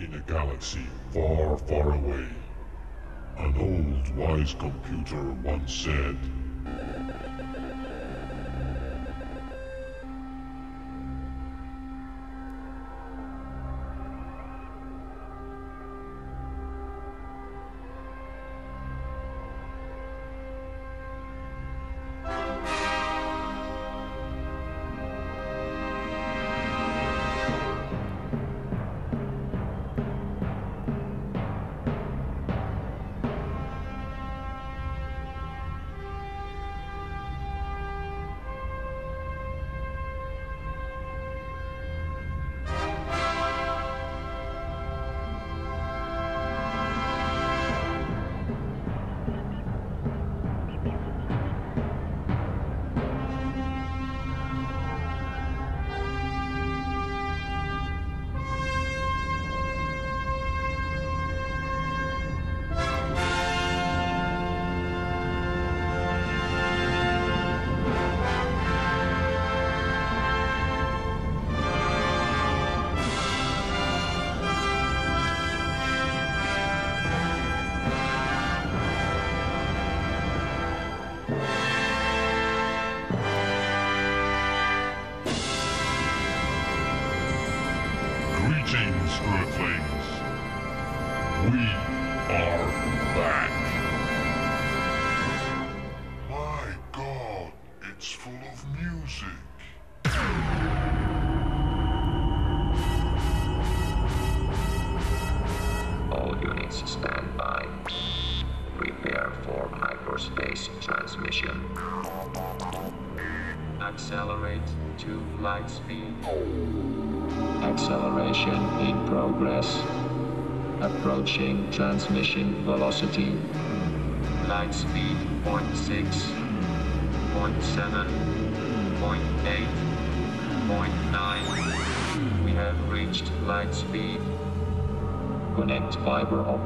in a galaxy far, far away. An old wise computer once said,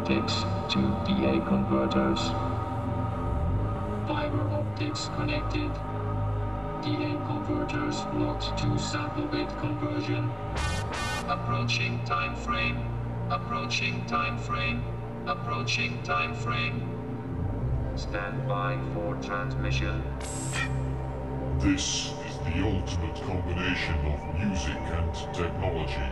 optics to DA converters. Fiber optics connected. DA converters locked to sample bit conversion. Approaching time frame. Approaching time frame. Approaching time frame. Stand by for transmission. This is the ultimate combination of music and technology.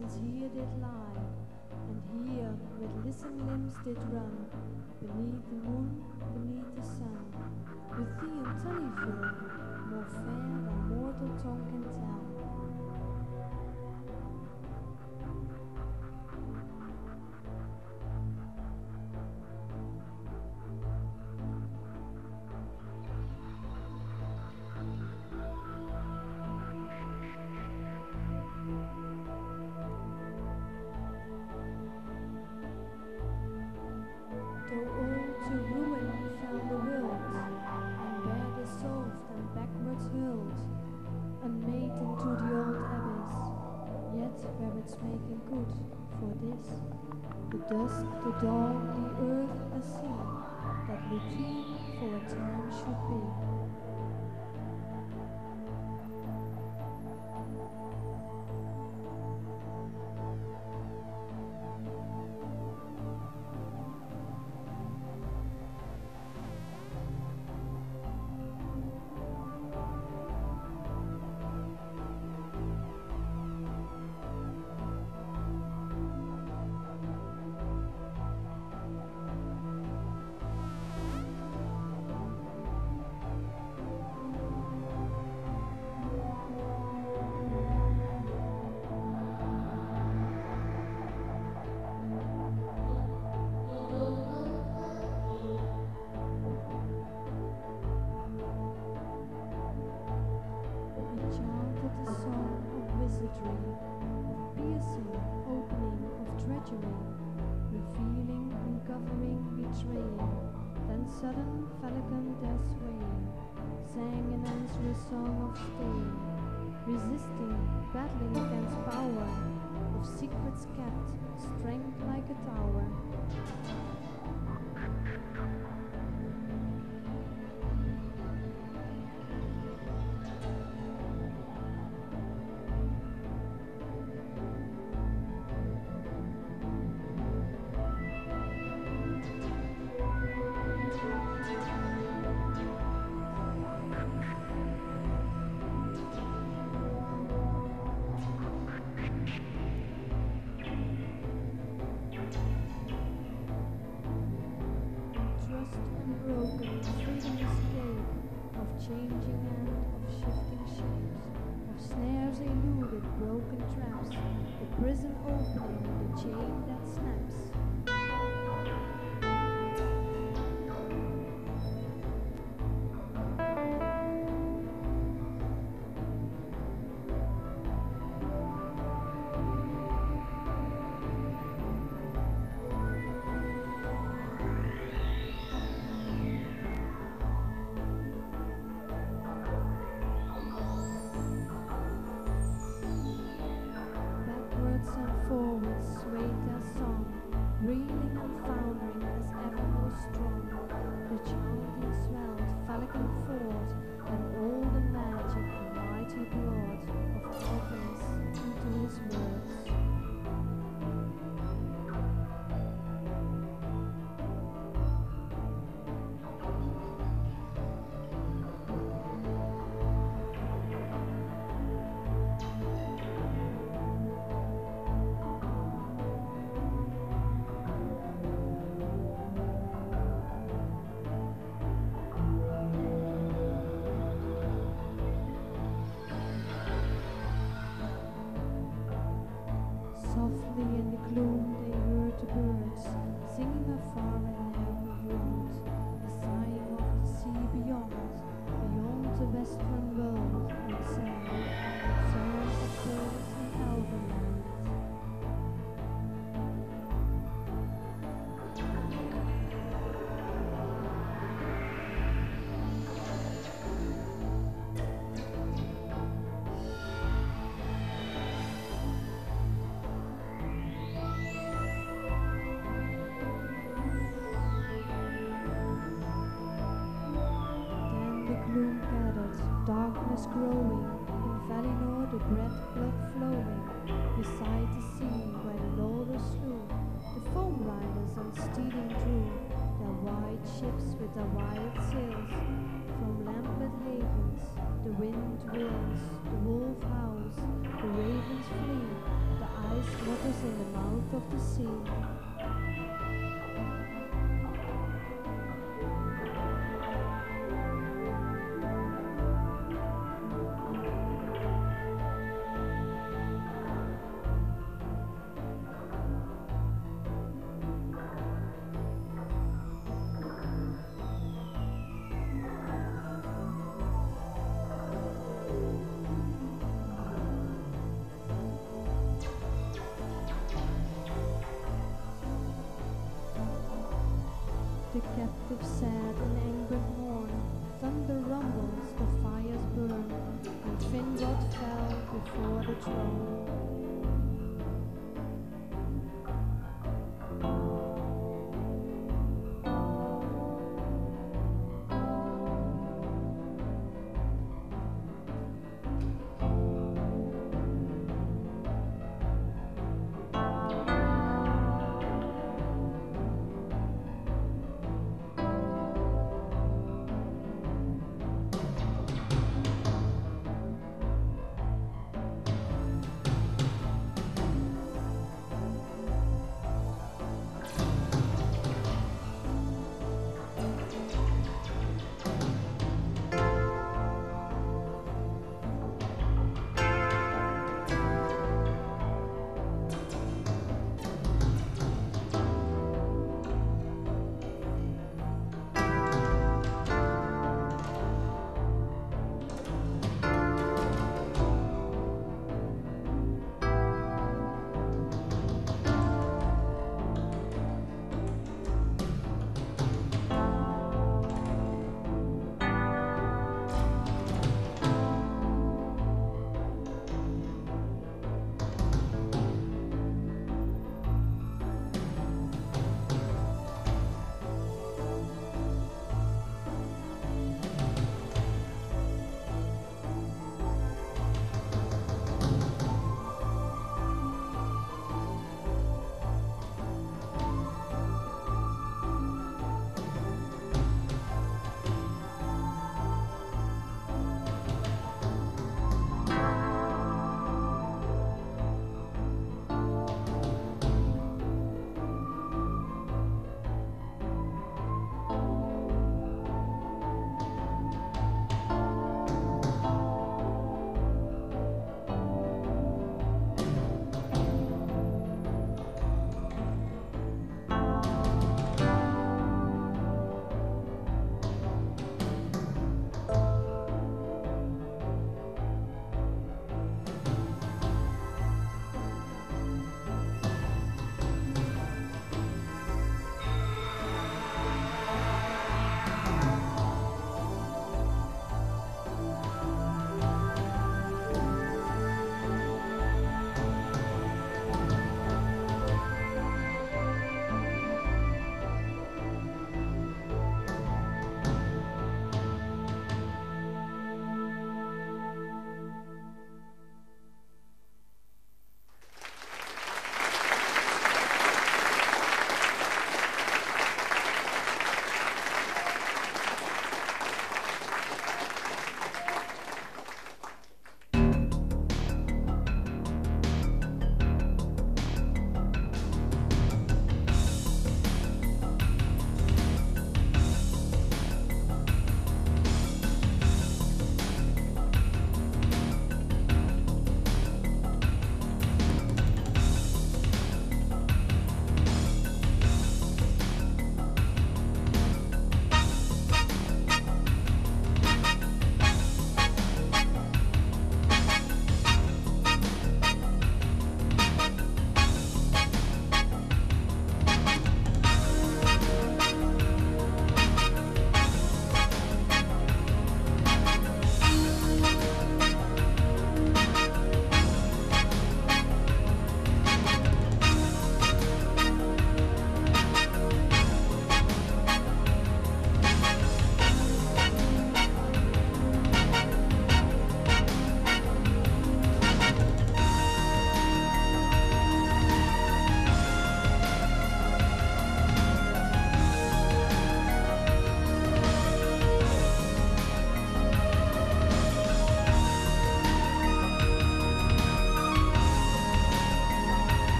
And here did lie, and here with lissom limbs did run, beneath the moon, beneath the sun, with thee and Tinúviel more fair. sudden falcon their wing, sang an answering song of steel, resisting, battling against power, of secrets kept, strength like a tower. growing, in Valinor the breath blood flowing, beside the sea where the Lawlor slew, the foam riders on steeding drew, their wide ships with their wild sails, from Lambert havens, the wind whirls, the wolf howls, the ravens flee, the ice waters in the mouth of the sea.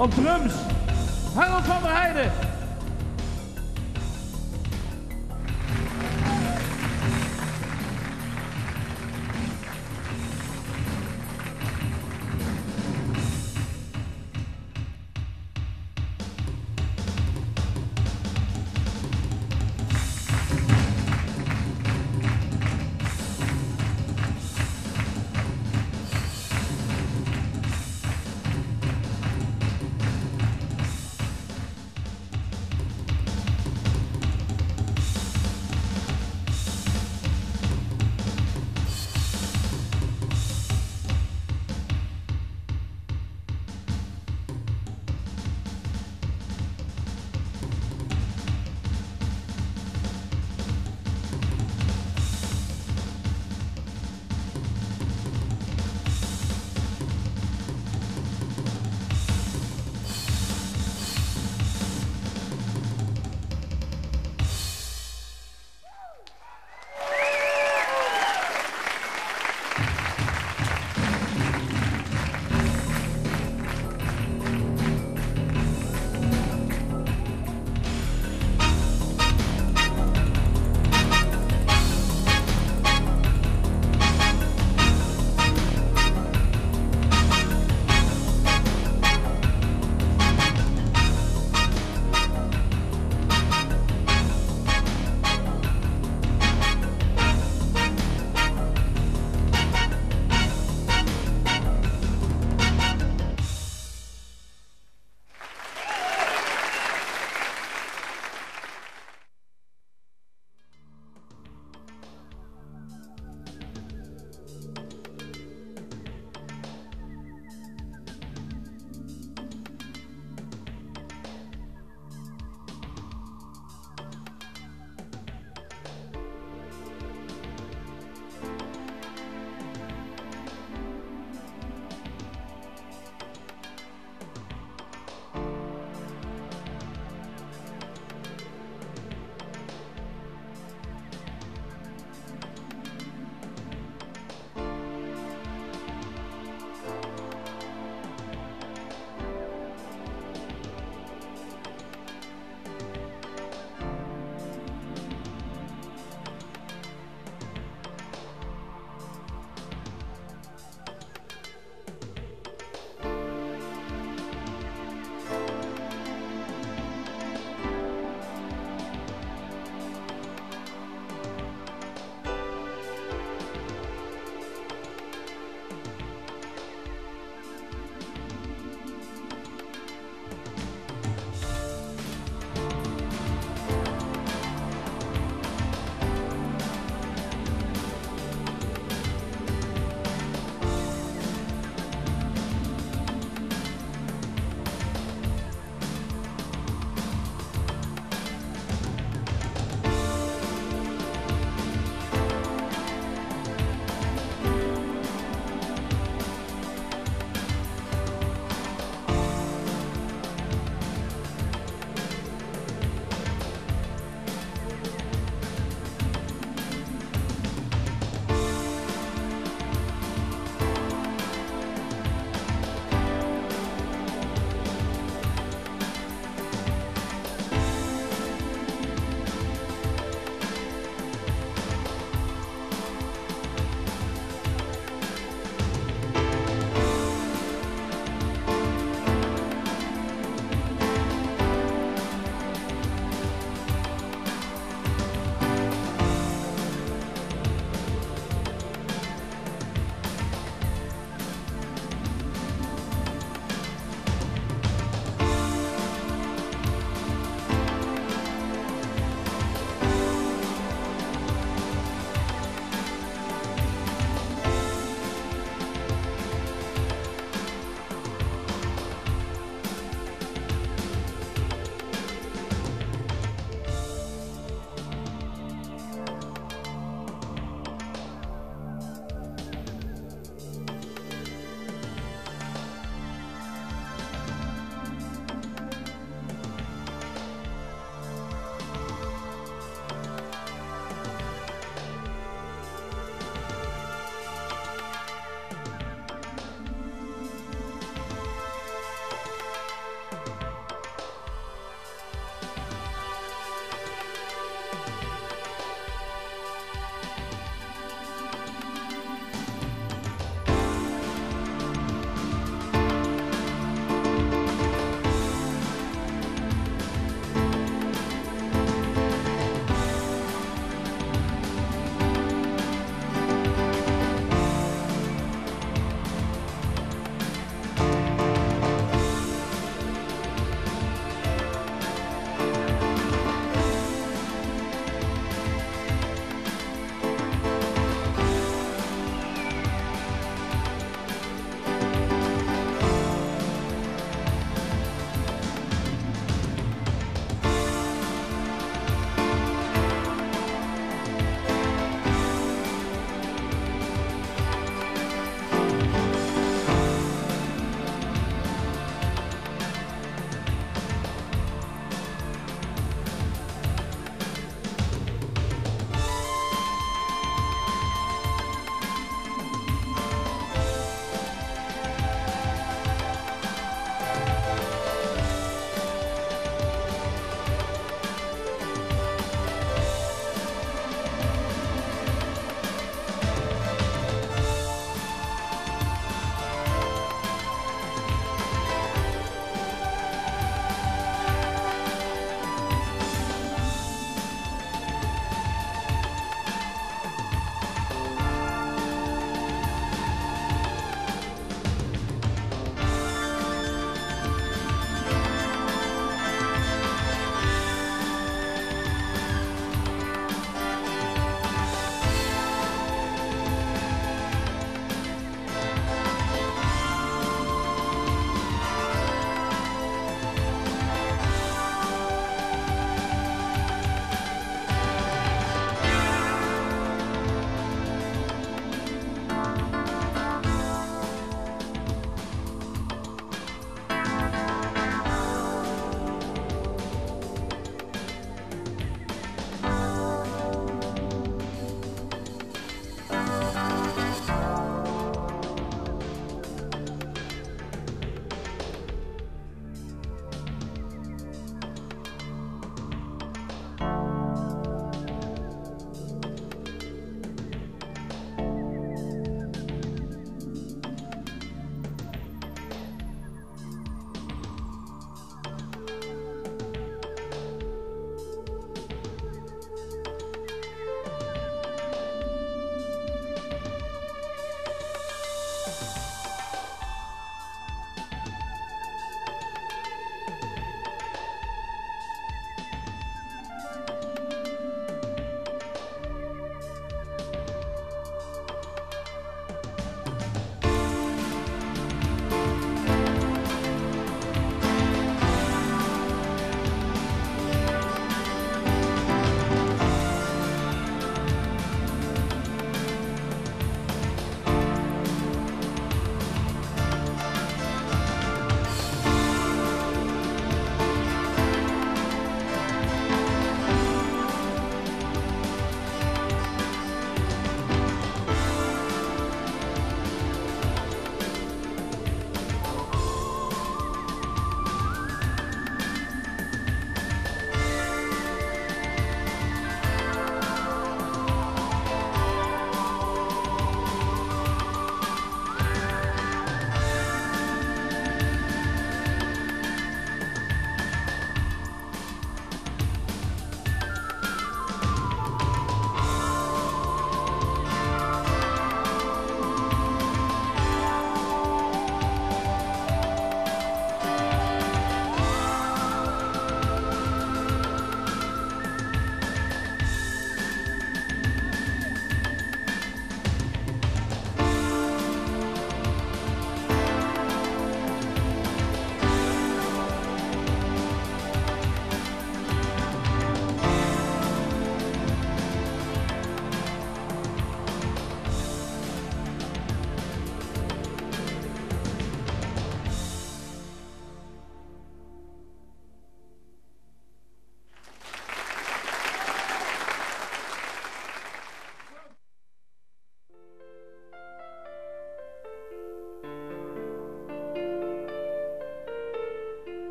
Op drums, Harold van der Heijden.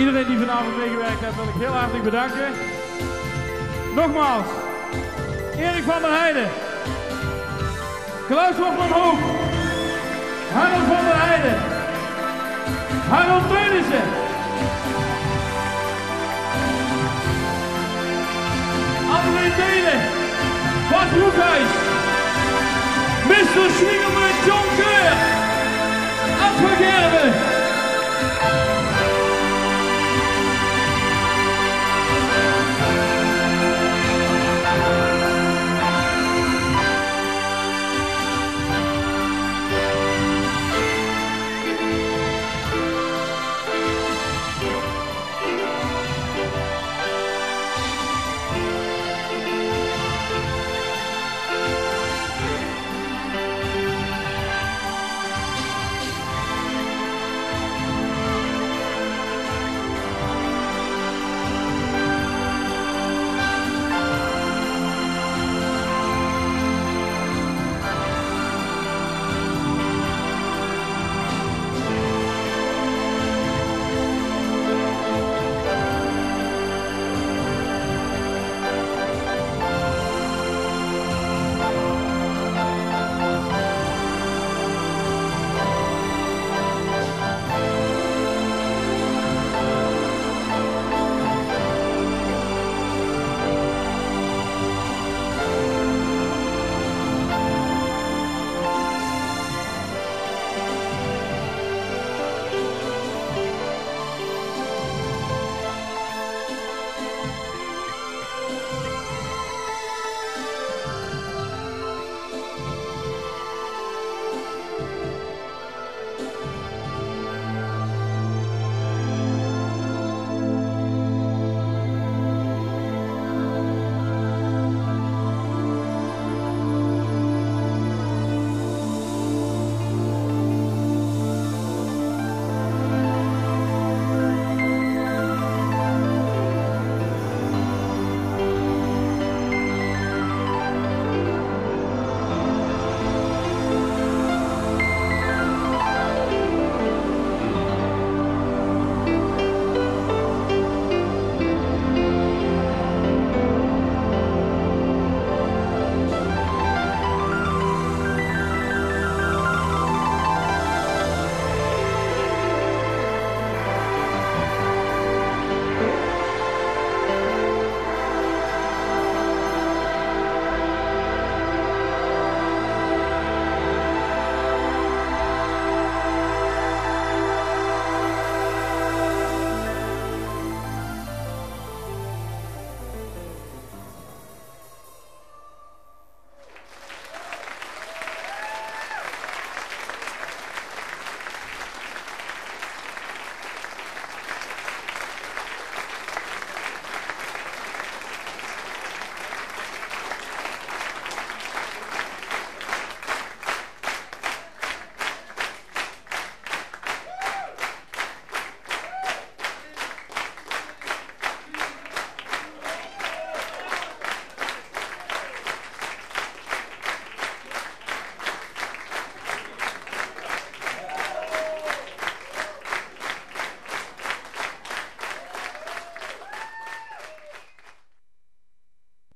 Iedereen die vanavond meegewerkt heeft, wil ik heel hartelijk bedanken. Nogmaals, Erik van der Heijden, Klaus Hofman Hoog, Harold van der Heijden, Harold Teunissen, André Delen, Bart Broekhuis, Mr. Swingerman John Keur.